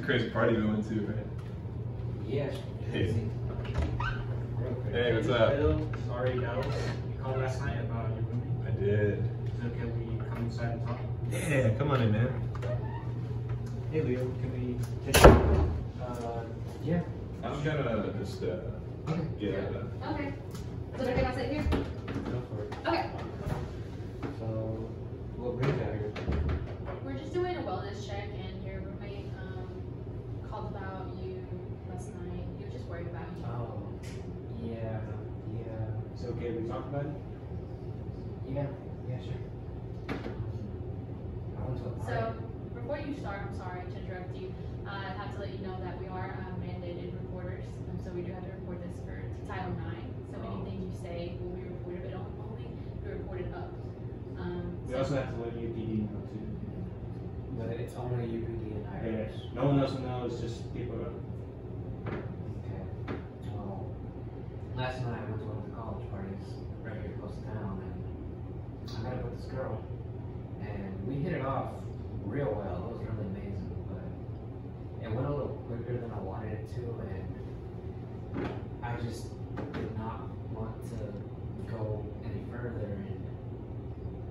It's a crazy party we went to, right? Yes. Hey. Real quick. Hey, what's up? Bill, sorry, Dallas. You called last night about your roommate. I did. Is it okay we come inside and talk? Yeah, come on in, man. Hey, Leo, can we take uh, Yeah. I'm gonna just uh, Okay. get uh, Okay. Is it okay if I sit here? Go for it. Okay. So, what brings you out here? We're just doing a wellness check, and your roommate um, called about you last night. He was just worried about you. Oh, yeah, yeah. Is it okay we talk about it? Yeah, yeah, sure. I went to a party. So, before you start, I'm sorry to interrupt you. Uh, I have to let you know that we are uh, mandated reporters, and so we do have to report this for to Title IX. So Oh. anything you say will be reported, but only be reported up. Um, We so- also have to let UPD know too. But it's only UPD and Yes. IRS. No one else will know, it's just people. Okay. Well, last night I went to one of the college parties right here close to town, and I met up with this girl, and we hit it off real well. It was really amazing, but it went a little quicker than I wanted it to, and I just did not want to go any further. And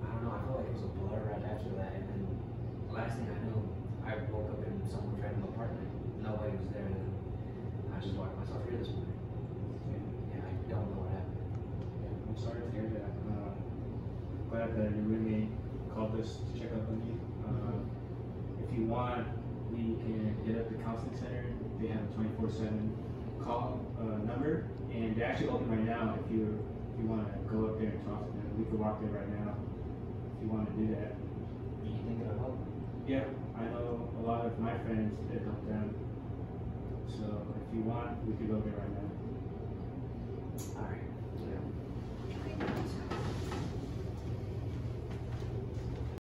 I don't know. I felt like it was a blur right after that, and then last thing I knew, I woke up in someone's random apartment. Nobody was there. And I just walked myself here this morning. Yeah, I don't know what happened. I'm sorry to hear that. Uh, glad that your roommate called us to check up on you. Uh, if you want, we can hit up the counseling center. They have a 24/7 call uh, number, and they're actually open right now. If you if you want to go up there and talk to them, we can walk there right now. If you want to do that. Do you think it'll help? Yeah, I know a lot of my friends that help them. So if you want, we could go there right now. Alright.